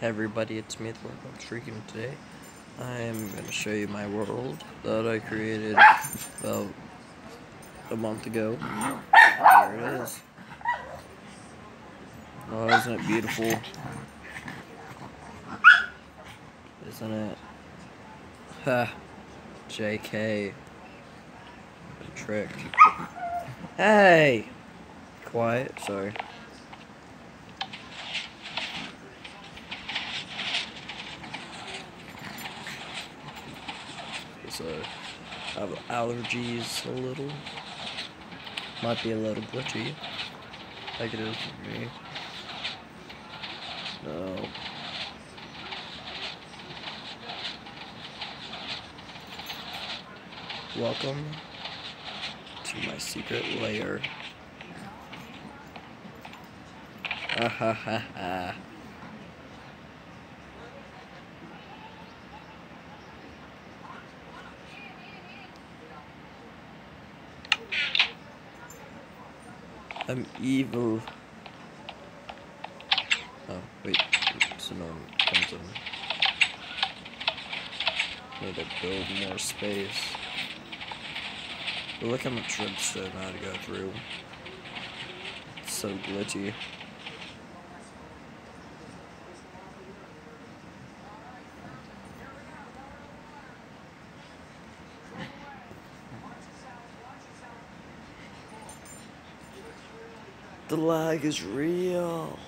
Hey everybody, it's me, the I'm Streaking. Today, I'm going to show you my world that I created about a month ago. There it is. Oh, isn't it beautiful? Isn't it? Ha! JK. Trick. Hey! Quiet, sorry. So, I have allergies a little. Might be a little glitchy. Like it is for me. No. Welcome to my secret lair. Ha ha ha ha. I'm evil. Oh, wait. So no one comes in. Need to build more space. But look how much redstone I had to go through. It's so glitchy. The lag is real.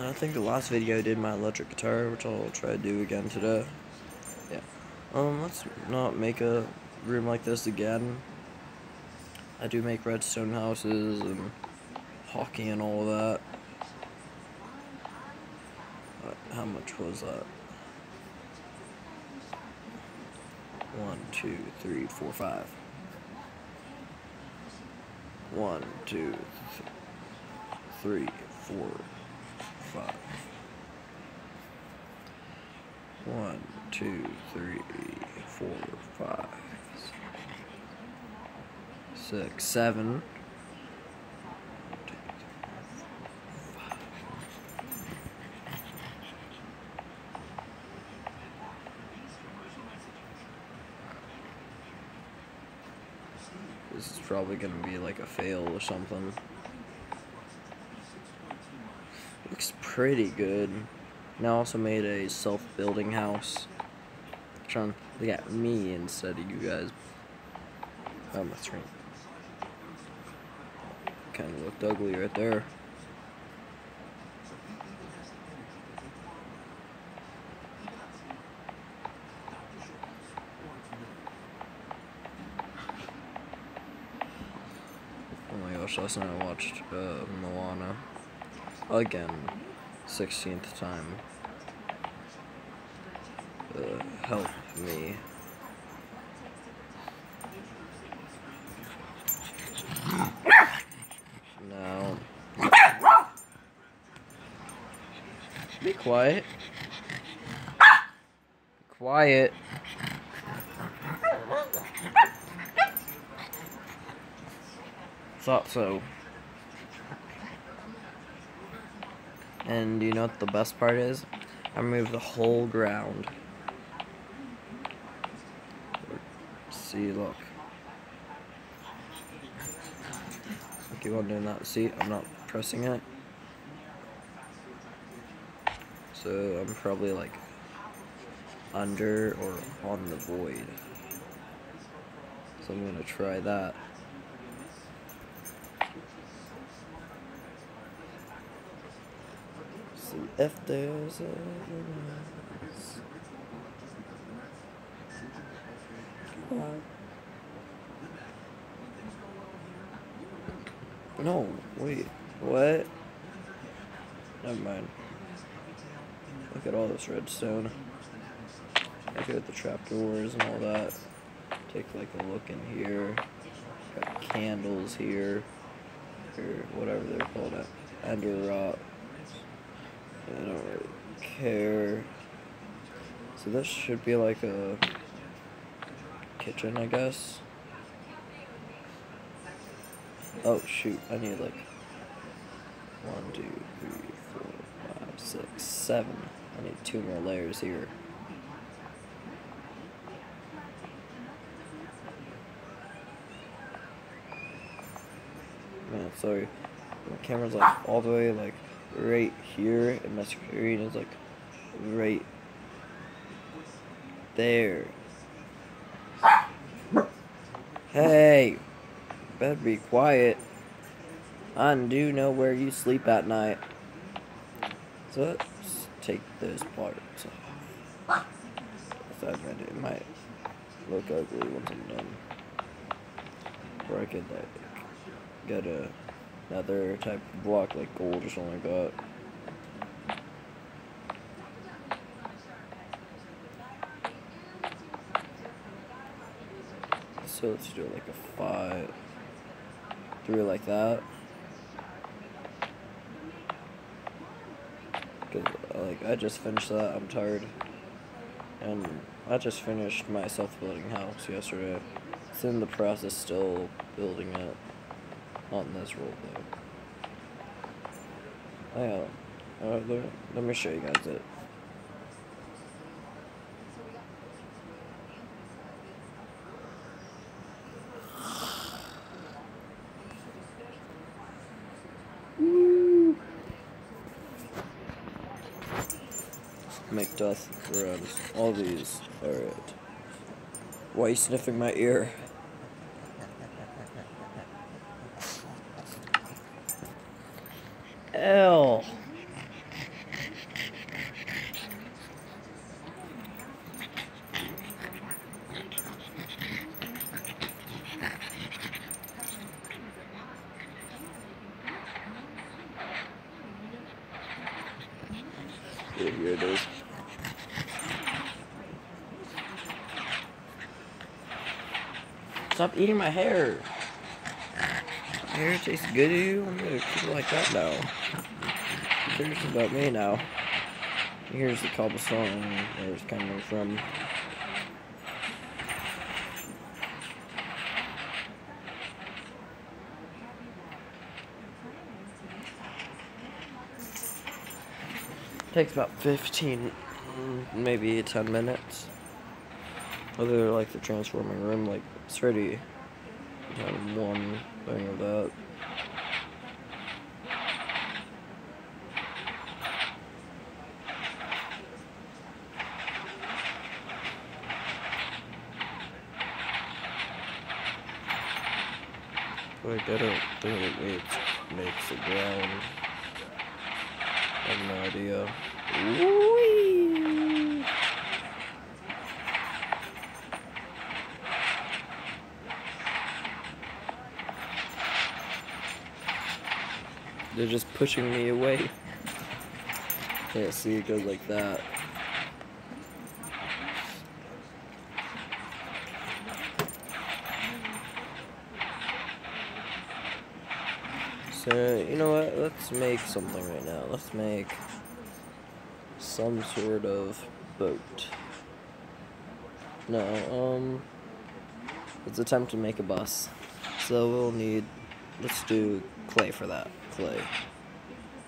I think the last video I did my electric guitar, which I'll try to do again today. Yeah. Um, let's not make a room like this again. I do make redstone houses and hockey and all that. How much was that? One, two, three, four, five. One, two, th three, four, five. One, two, three, four, five, six, seven. This is probably gonna be like a fail or something. Looks pretty good. Now I also made a self-building house. Trying to look at me instead of you guys. Oh, my screen. Kind of looked ugly right there. Last night I watched uh, Moana again, 16th time. Uh, help me. No. Be quiet. Quiet. Thought so. And you know what the best part is? I removed the whole ground. See, look. Keep on doing that. See, I'm not pressing it. So I'm probably like under or on the void. So I'm gonna try that. See if there's a. No, wait, what? Never mind. Look at all this redstone. Look at the trapdoors and all that. Take like a look in here. Got candles here. Or whatever they're called. End rod. I don't really care. So this should be like a kitchen, I guess. Oh shoot, I need like one, two, three, four, five, six, seven. I need two more layers here. Man, sorry. My camera's like all the way like right here and my screen is like right there. Hey, better be quiet. I do know where you sleep at night. So let's take this part off. It, it might look ugly once I'm done. Or I could like get a, another type of block like gold or something like that. So let's do it like a five, three like that. Cause like I just finished that, I'm tired, and I just finished my self-building house yesterday. It's in the process still building it, in this role though. Yeah, uh, let, let me show you guys it. Make death runs. All these. Alright. Why are you sniffing my ear? Ew. Yeah, here it is. Stop eating my hair. Hair tastes good to you? I'm gonna keep it like that now. Cares about me now? Here's the cobblestone where it's coming from. Takes about 15, mm, maybe 10 minutes. Other like the transforming room, like it's already done one thing of that. Like I don't think it makes makes the ground. I have no idea. Whee! They're just pushing me away. Yeah, see, it goes like that. So, you know what? Let's make something right now. Let's make some sort of boat. No, um, let's attempt to make a bus. So we'll need, let's do clay for that. Clay.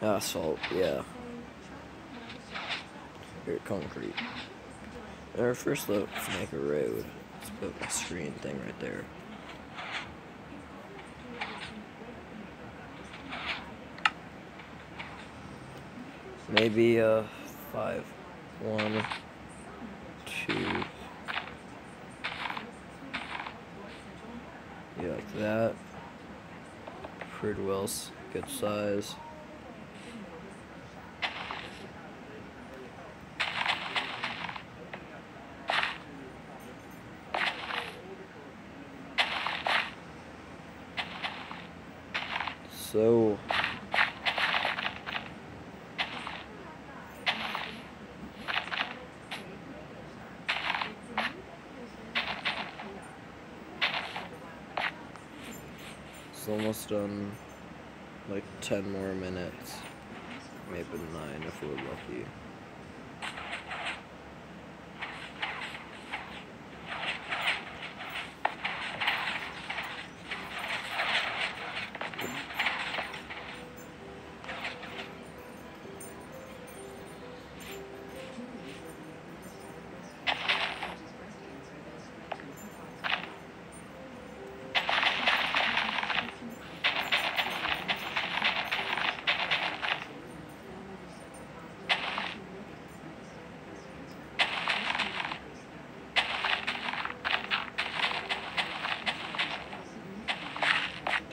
Asphalt, yeah. Here, concrete. Or first, let's make a road. Let's put a screen thing right there. Maybe uh five. One, two. Yeah, like that. Pretty well, s- good size. So It's almost done. Like 10 more minutes. Maybe 9 if we're lucky.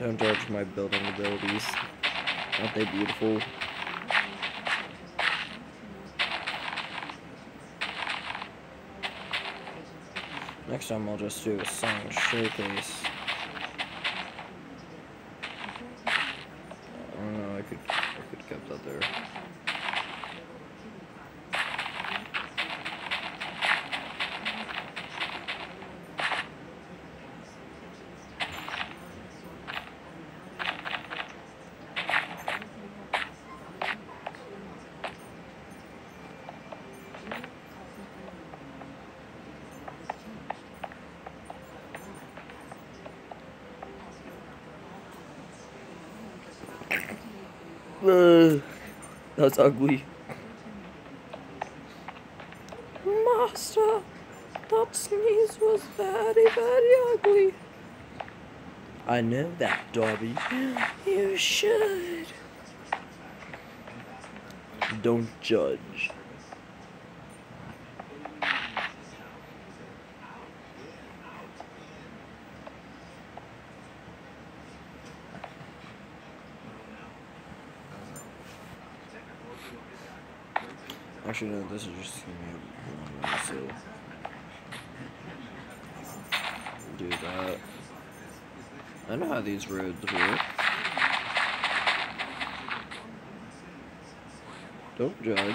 Don't judge my building abilities. Aren't they beautiful? Next time I'll just do a song showcase. I don't know, I could I could kept that there. Uh, that's ugly. Master, that sneeze was very, very ugly. I know that, Dobby. You should. Don't judge. Actually, no, this is just gonna be a one, so do that. I know how these roads work. Don't judge.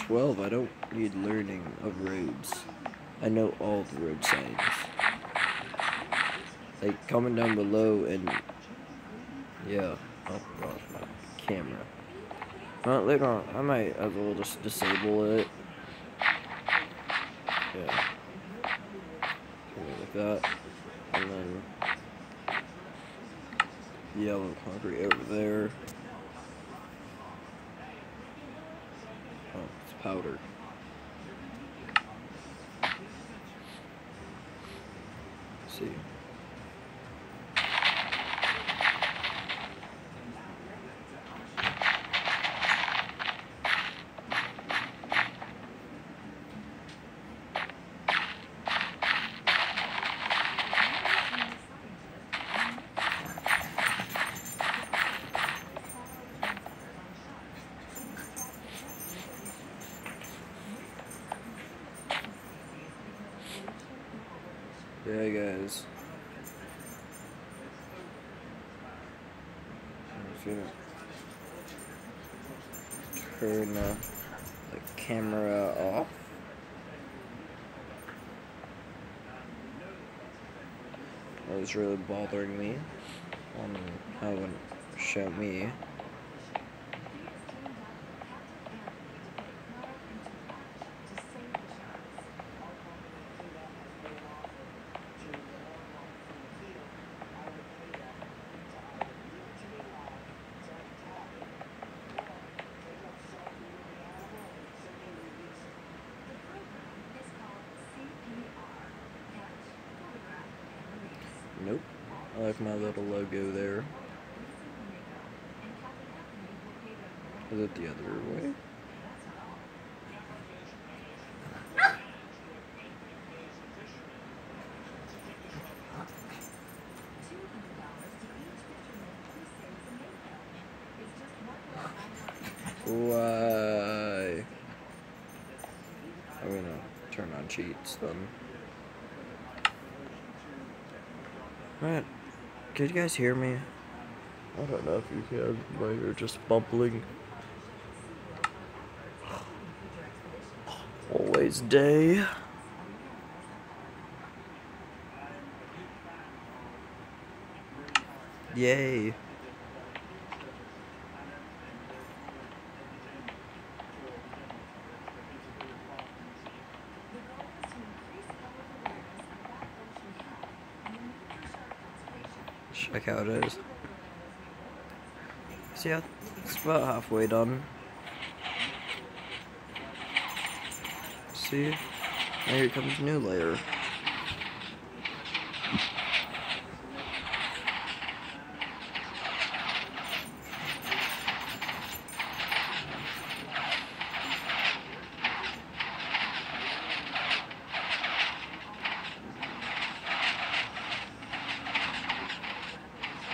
12, I don't need learning of roads. I know all the road signs. Like, comment down below and... Yeah. Oh gosh, my camera. Well, later on, I might as well just disable it. Yeah. Like that. And then yellow concrete over there. Oh, it's powder. Let's see. Yeah, guys. Turn the camera off. That was really bothering me on how it show me. I like my little logo there. Is it the other way? Why? I'm gonna turn on cheats then. Alright. Could you guys hear me? I don't know if you can, but you're just bubbling. Always day. Yay. Check how it is. See, it's about halfway done. See? Now here comes a new layer.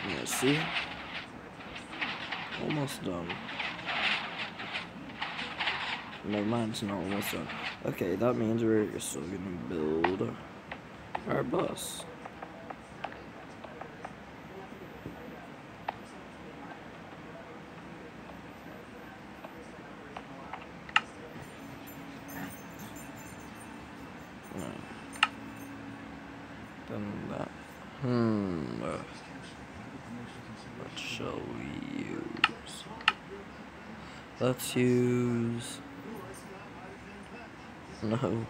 Yeah, see? Almost done. Never mind, Okay, that means we're still gonna build our bus. That. Hmm. Let's use. No.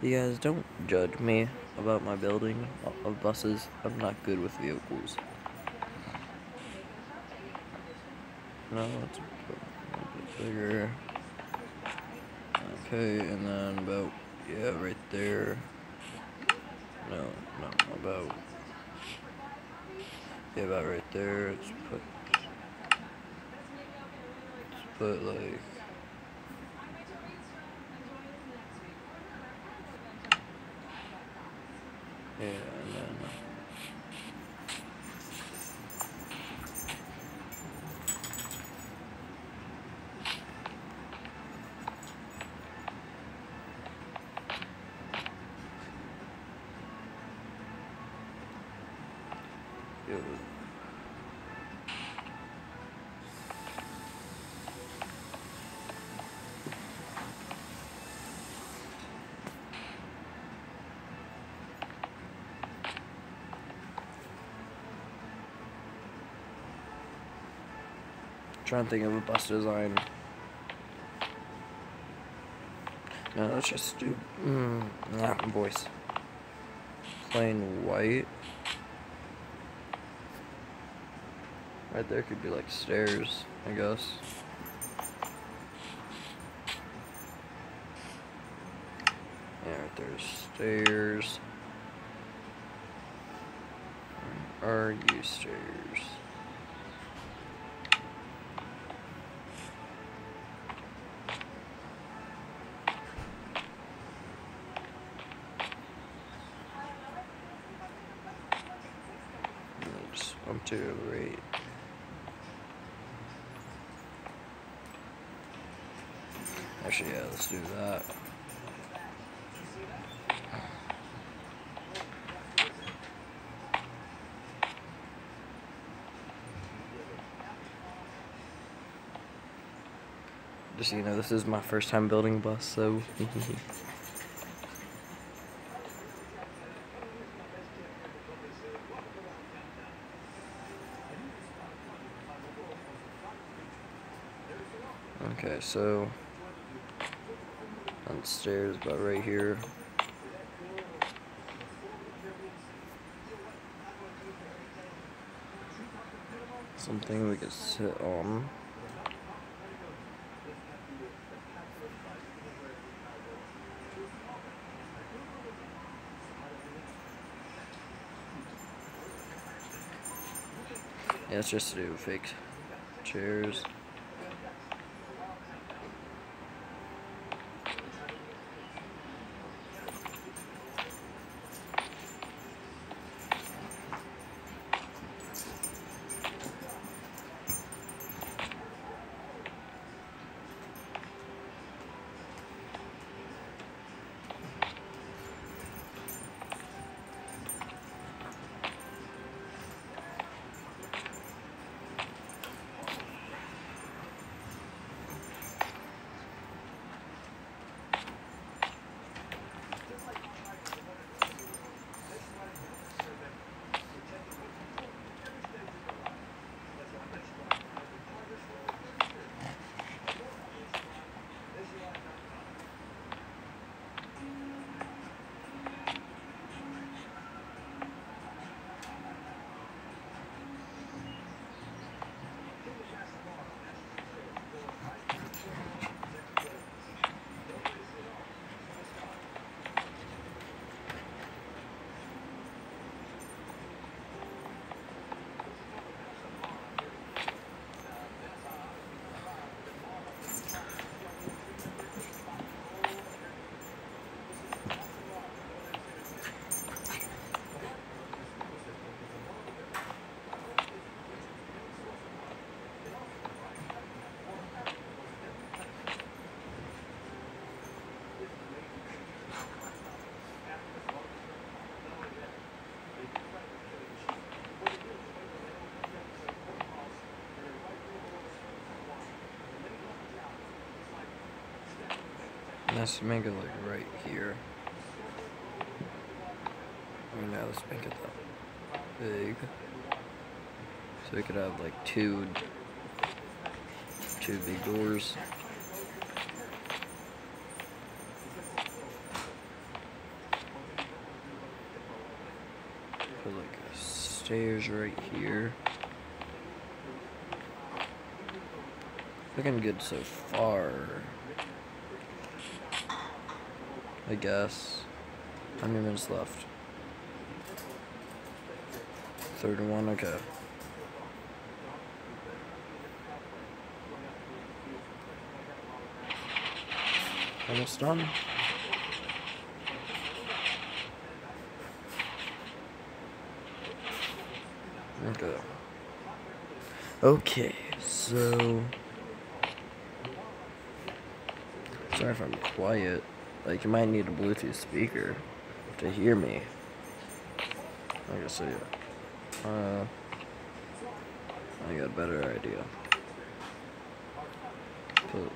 You guys don't judge me about my building of buses. I'm not good with vehicles. No, put a bit bigger. Okay, and then about yeah, right there. No, no, about yeah, about right there. Let's put let's put like yeah, and then it would trying to think of a bus design. No, let's just do mm, nah, voice. Plain white. Right there could be like stairs, I guess. Yeah, right there's stairs. Where are you stairs? Two, eight. Actually, yeah, let's do that. Just you know, this is my first time building a bus, so. okay, so. Downstairs, about right here. Something we could sit on. Yeah, let's just do fake chairs. Let's make it like right here. Right now, let's make it that big. So we could have like two, two big doors. Put like stairs right here. Looking good so far. I guess. How many minutes left? Third one, okay. Almost done. Okay. Okay, so sorry if I'm quiet. Like you might need a Bluetooth speaker to hear me. I guess yeah. Uh I got a better idea. Put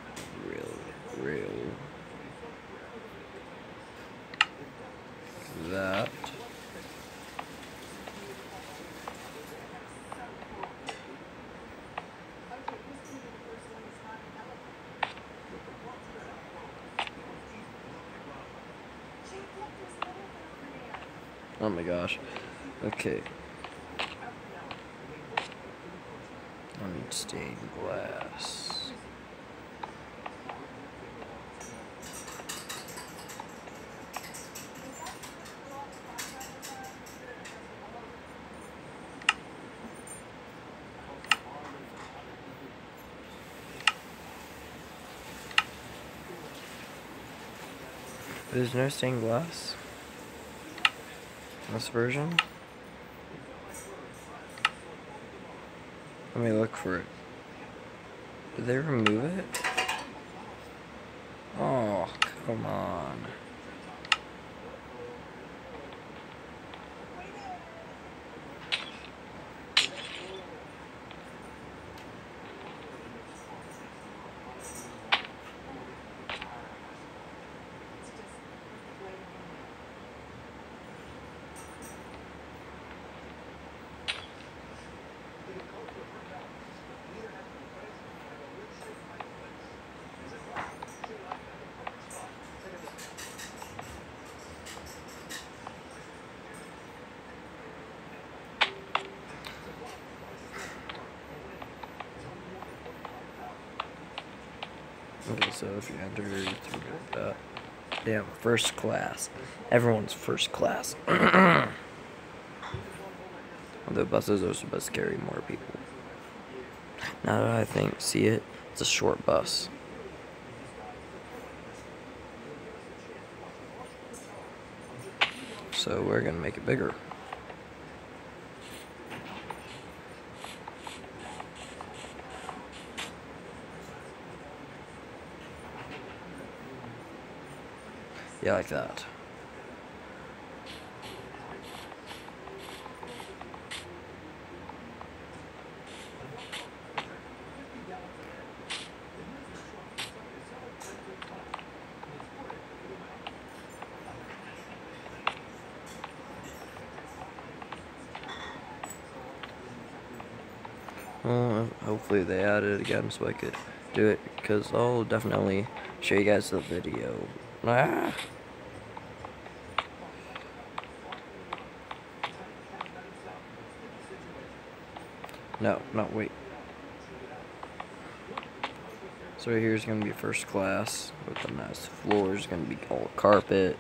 real real that Oh my gosh. Okay. I need stained glass. There's no stained glass? This version? Let me look for it. Did they remove it? Oh, come on. Okay, so if you enter through that, uh, damn, first class. Everyone's first class. Although buses are supposed to carry more people. Now that I think, see it, it's a short bus. So we're gonna make it bigger. Yeah, like that. Well, hopefully they add it again so I could do it because I'll definitely show you guys the video. Ah. No, no, wait. So right here is gonna be first class with the nice floor. floors, gonna be all carpet.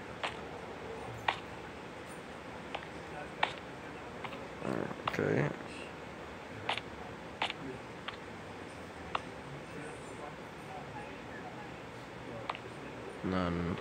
Okay. None.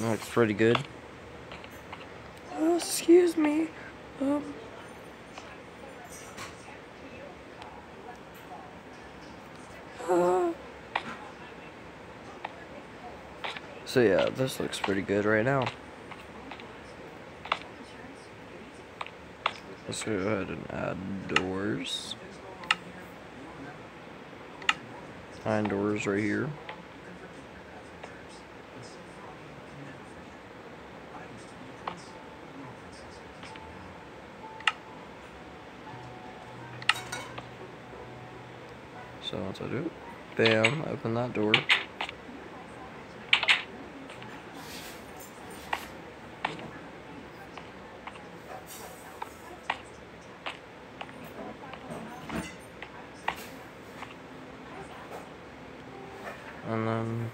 Looks pretty good. Oh, excuse me. Um. Uh. So yeah, this looks pretty good right now. Let's go ahead and add doors. Nine doors right here. So once I do, it, bam, open that door. And then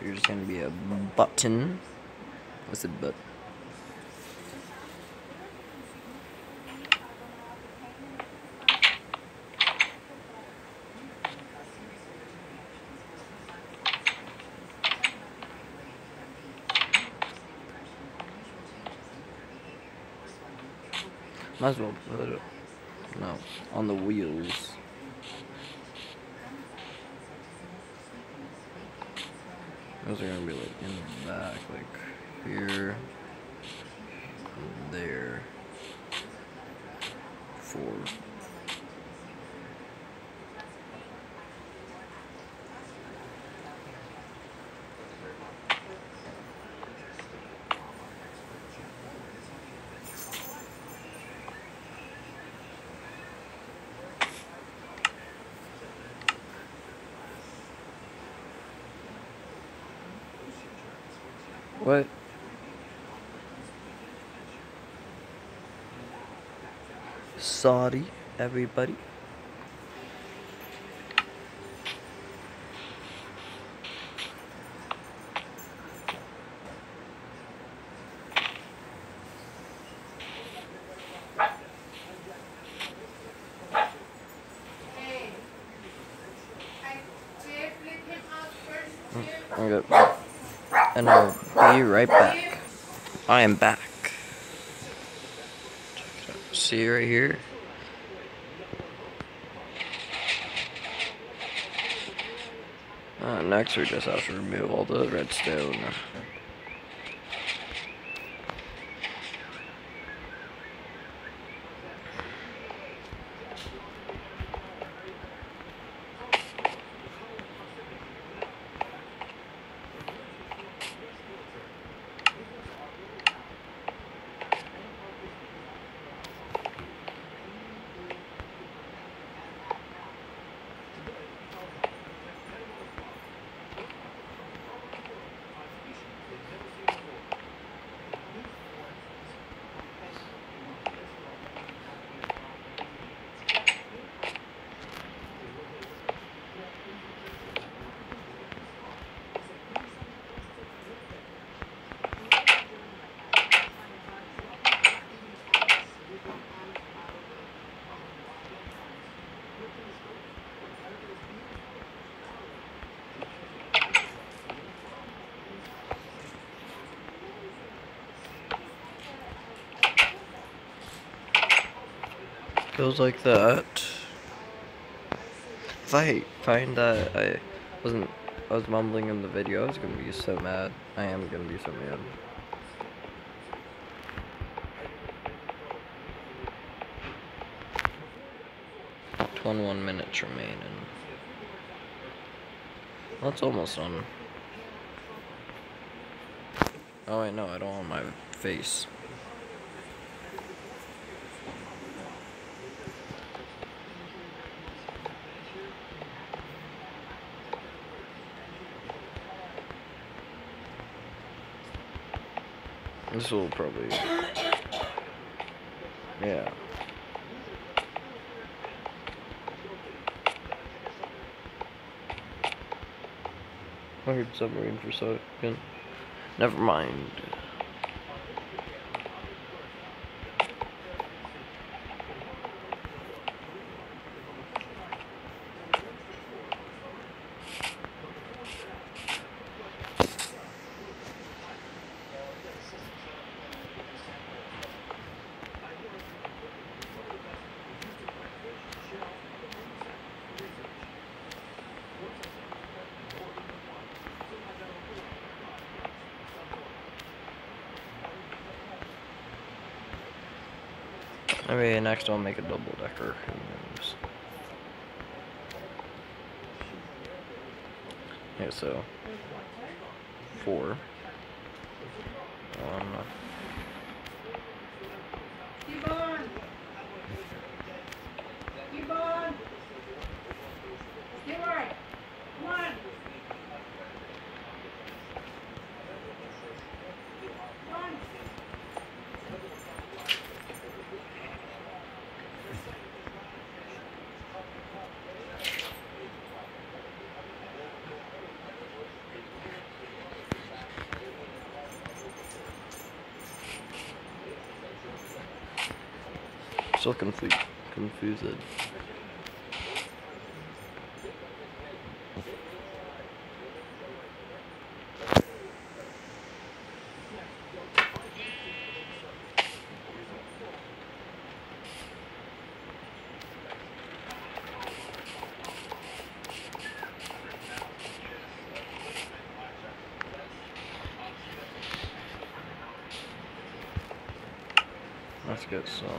There's gonna be a button. What's a but? Might as well put it no on the wheels. Those are gonna be like in the back, like here, and there, four. What? Sorry, everybody. Hey, I did flip him out first. too. Okay. And I'll be right back. I am back. See right here? Uh, next, we just have to remove all the redstone. Goes like that. If I find that I wasn't, I was mumbling in the video, I was gonna be so mad. I am gonna be so mad. Twenty-one minutes remaining. It's almost done. Oh wait, no, I don't want my face. This will probably. Yeah. I heard submarine for a second. Never mind. Maybe next I'll make a double decker. Who knows? Okay, so four. One. Keep on. Keep on. Keep right. Come on. Come on. Still confused. Confused. Let's get some.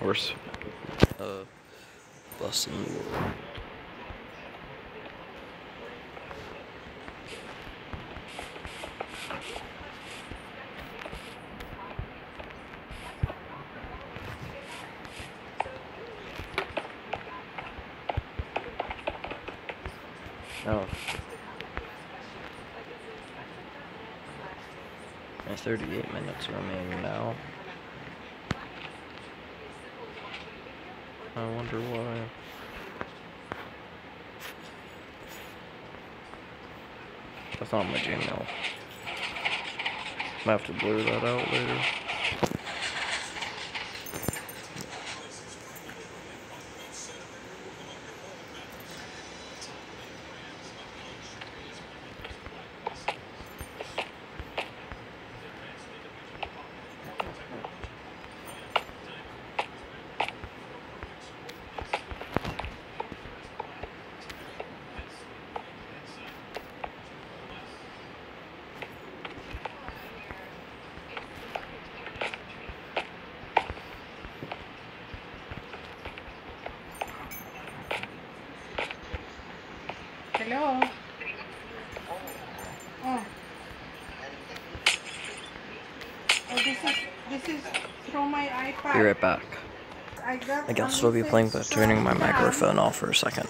Horse. Uh, bus in the world. Oh. There's 38 minutes remaining now. I wonder why. That's not my Gmail. I have to blur that out later. Hello. Oh. Oh, this is this is my iPad. Be right back. I got. I guess we'll be playing, but turning my microphone off for a second.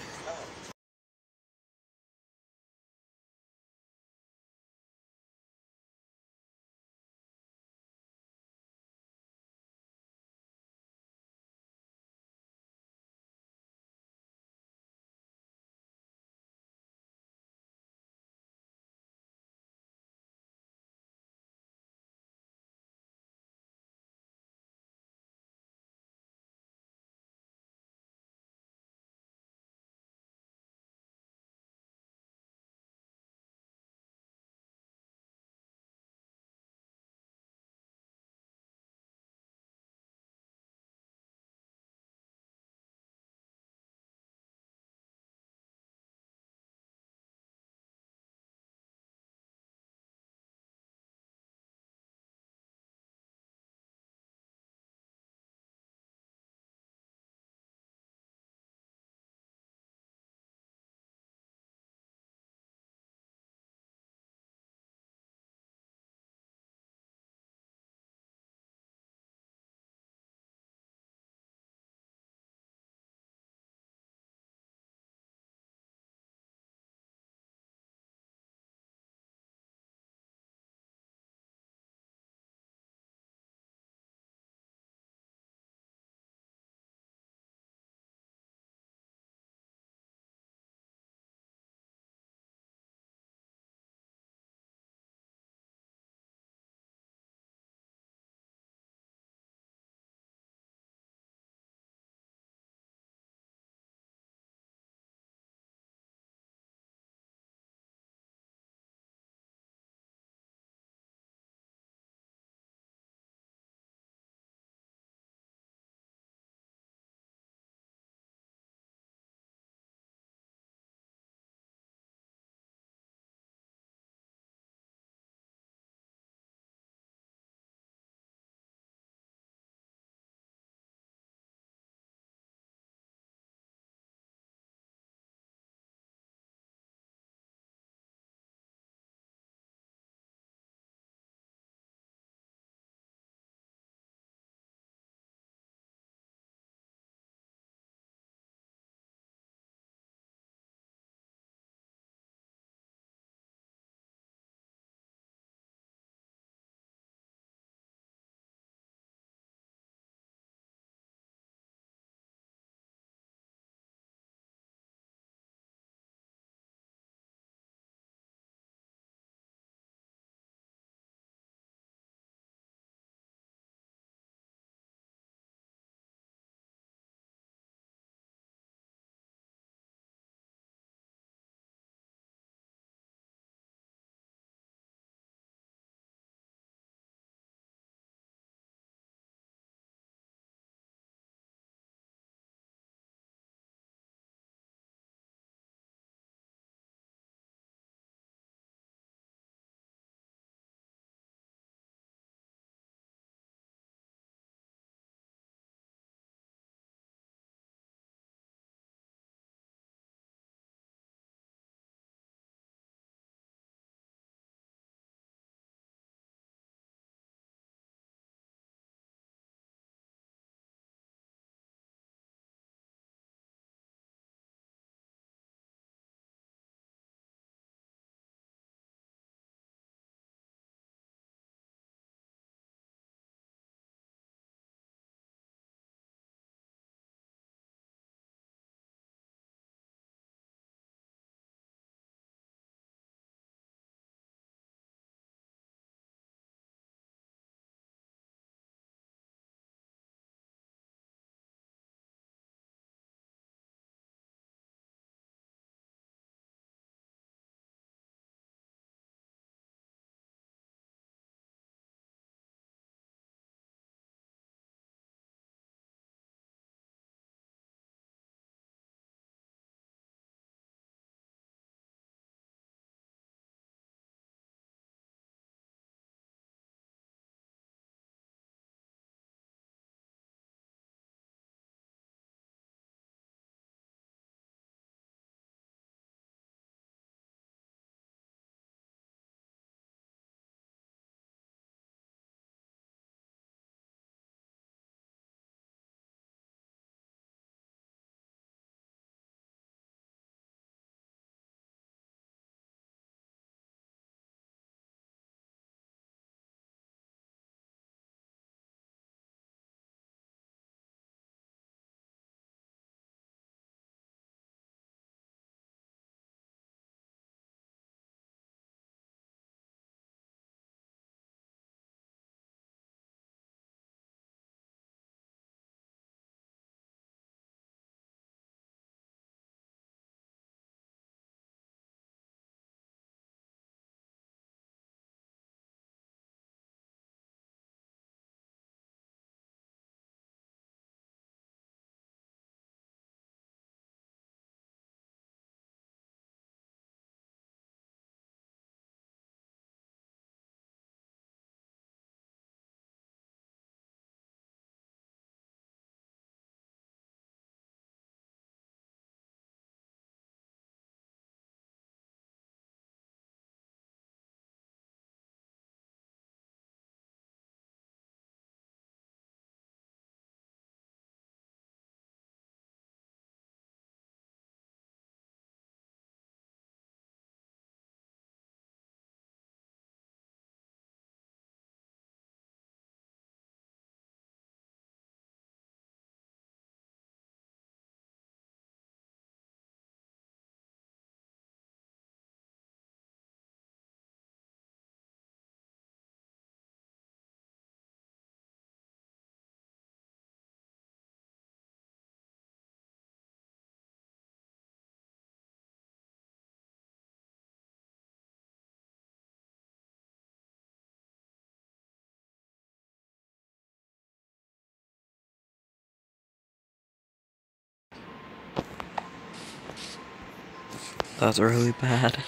That's really bad.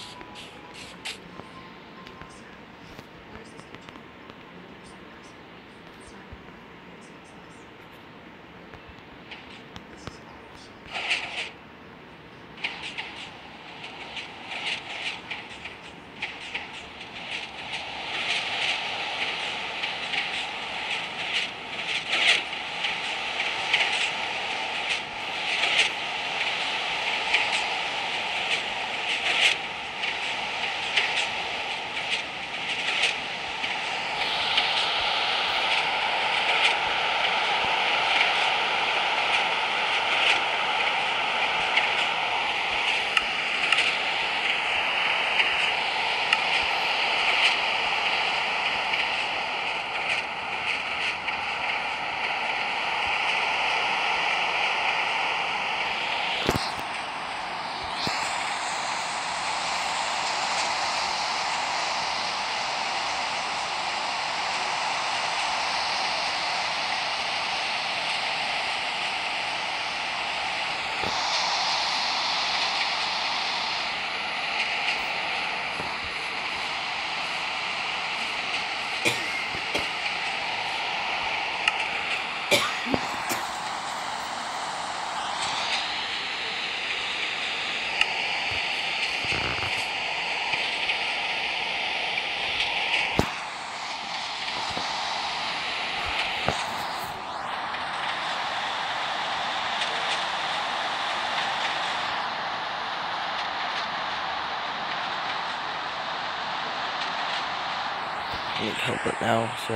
need help right now, so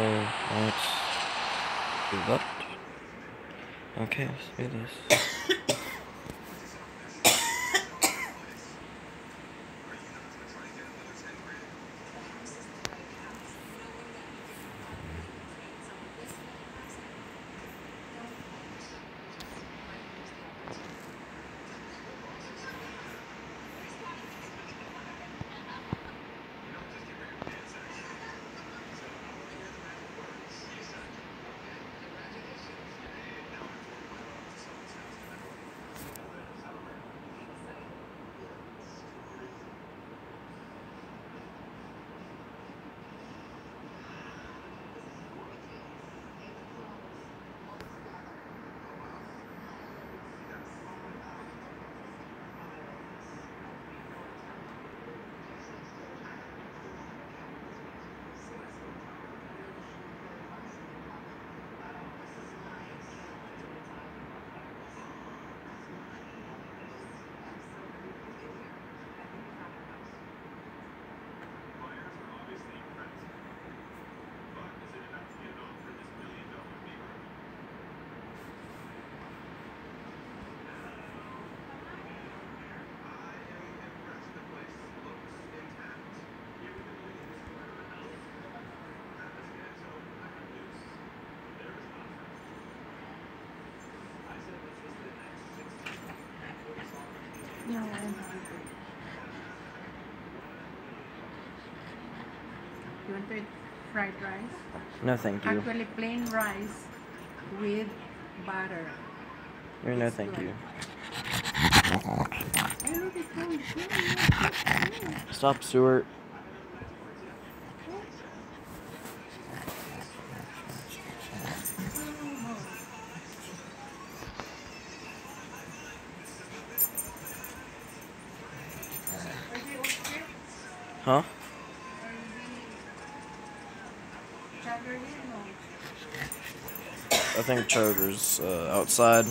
let's do that. Okay, let's do this. No. You want to eat fried rice? No, thank you. Actually, plain rice with butter. You're no, thank good. you. I already told you. you have to Stop, Stuart. Charter's uh, outside.